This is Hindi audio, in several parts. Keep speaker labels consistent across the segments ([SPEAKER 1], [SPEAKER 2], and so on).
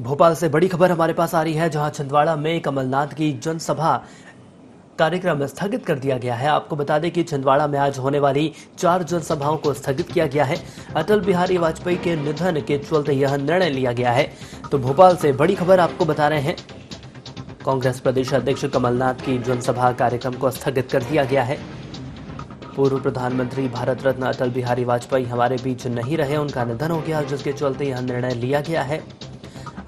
[SPEAKER 1] भोपाल से बड़ी खबर हमारे पास आ रही है, जहाँ छिंदवाड़ा में कमलनाथ की जनसभा कार्यक्रम स्थगित कर दिया गया है। आपको बता दें कि छिंदवाड़ा में आज होने वाली चार जनसभाओं को स्थगित किया गया है। अटल बिहारी वाजपेयी के निधन के चलते यह निर्णय लिया गया है। तो भोपाल से बड़ी खबर आपको बता रहे हैं। कांग्रेस प्रदेश अध्यक्ष कमलनाथ की जनसभा कार्यक्रम को स्थगित कर दिया गया है। पूर्व प्रधानमंत्री भारत रत्न अटल बिहारी वाजपेयी हमारे बीच नहीं रहे, उनका निधन हो गया, जिसके चलते यह निर्णय लिया गया है।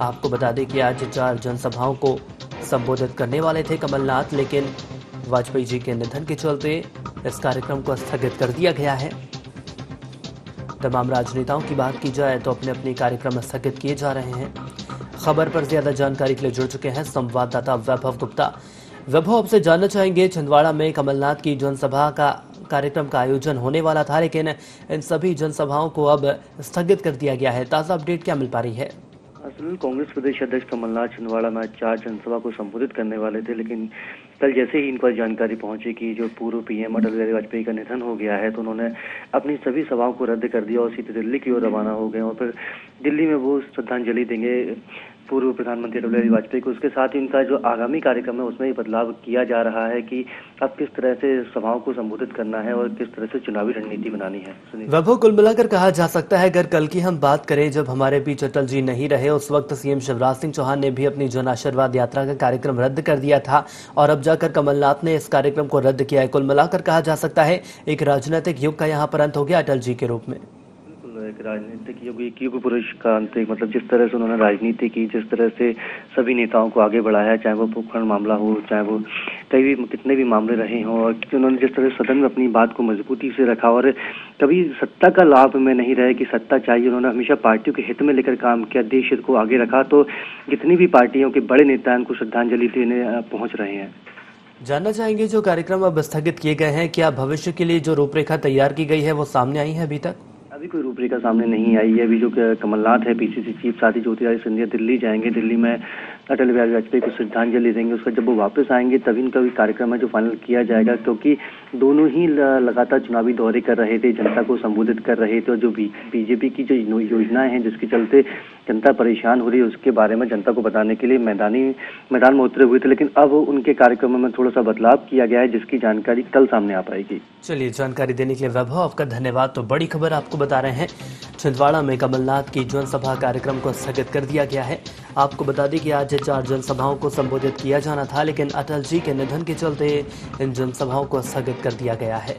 [SPEAKER 1] आपको बता दें कि आज चार जनसभाओं को संबोधित करने वाले थे कमलनाथ, लेकिन वाजपेयी जी के निधन के चलते इस कार्यक्रम को स्थगित कर दिया गया है। तमाम राजनेताओं की बात की जाए तो अपने अपने कार्यक्रम स्थगित किए जा रहे हैं। खबर पर ज़्यादा जानकारी के लिए जुड़ चुके हैं संवाददाता वैभव गुप्ता। वैभव, आपसे जानना चाहेंगे, छिंदवाड़ा में कमलनाथ की जनसभा का कार्यक्रम का आयोजन होने वाला था, लेकिन इन सभी जनसभाओं को अब स्थगित कर दिया गया है। ताज़ा अपडेट क्या मिल पा रही है?
[SPEAKER 2] कांग्रेस प्रदेश अध्यक्ष कमलनाथ छिंदवाड़ा में चार जनसभा को संबोधित करने वाले थे लेकिन कल जैसे ही इन पर जानकारी पहुँची कि जो पूर्व पीएम अटल बिहारी वाजपेयी का निधन हो गया है तो उन्होंने अपनी सभी सभाओं को रद्द कर दिया और सीधे दिल्ली की ओर रवाना हो गए और फिर दिल्ली में वो श्रद्धांजलि देंगे पूर्व प्रधानमंत्री अटल बिहारी वाजपेयी को। उसके साथ ही इनका जो आगामी कार्यक्रम है, उसमें बदलाव किया जा रहा है कि अब किस तरह से सभाओं को संबोधित करना है और किस तरह से चुनावी रणनीति बनानी है।
[SPEAKER 1] वैभव कुल मिलाकर कहा जा सकता है, अगर कल की हम बात करें, जब हमारे बीच अटल जी नहीं रहे, उस वक्त सीएम शिवराज सिंह चौहान ने भी अपनी जन आशीर्वाद यात्रा का कार्यक्रम रद्द कर दिया था और अब जाकर कमलनाथ ने इस कार्यक्रम को रद्द किया है। कुल मिलाकर कहा जा सकता है, एक राजनीतिक युग का यहाँ पर अंत हो गया अटल जी के रूप में।
[SPEAKER 2] एक राजनीतिक युग, एक युग पुरुष का अंतिम मतलब जिस तरह से उन्होंने राजनीति की, जिस तरह से सभी नेताओं को आगे बढ़ाया, चाहे वो पोखरण मामला हो, चाहे वो कई भी, कितने भी मामले रहे हों, और उन्होंने जिस तरह सदन में अपनी बात को मजबूती से रखा, और कभी सत्ता का लाभ में नहीं रहे कि सत्ता चाहिए, उन्होंने हमेशा पार्टियों के हित में लेकर काम किया, देश को आगे रखा तो जितनी भी पार्टियों के बड़े नेता उनको श्रद्धांजलि देने पहुँच रहे हैं।
[SPEAKER 1] जानना चाहेंगे जो कार्यक्रम अब स्थगित किए गए हैं, क्या भविष्य के लिए जो रूपरेखा तैयार की गई है वो सामने आई है अभी तक?
[SPEAKER 2] अभी कोई रूपरेखा सामने नहीं आई है। अभी जो कमलनाथ है, पीसीसी चीफ साथी ज्योतिरादित्य सिंधिया दिल्ली जाएँगे। दिल्ली में अटल बिहारी वाजपेयी को श्रद्धांजलि देंगे। उसका जब वो वापस आएँगे, तभी इनका भी कार्यक्रम है जो फाइनल किया जाएगा, क्योंकि दोनों ही लगातार चुनावी दौरे कर रहे थे, जनता को संबोधित कर रहे थे और जो बीजेपी की जो योजनाएँ हैं, जिसके चलते जनता परेशान हो रही है, उसके बारे में जनता को बताने के लिए मैदानी, मैदान में उतरे हुए थे। लेकिन अब उनके कार्यक्रमों में थोड़ा सा बदलाव किया गया है, जिसकी जानकारी कल सामने आ पाएगी।
[SPEAKER 1] चलिए, जानकारी देने के लिए वैभव, आपका धन्यवाद। तो बड़ी खबर आपको बता रहे हैं। छिंदवाड़ा में कमलनाथ की जनसभा कार्यक्रम को स्थगित कर दिया गया है। आपको बता दें कि आज चार जनसभाओं को संबोधित किया जाना था, लेकिन अटल जी के निधन के चलते इन जनसभाओं को स्थगित कर दिया गया है।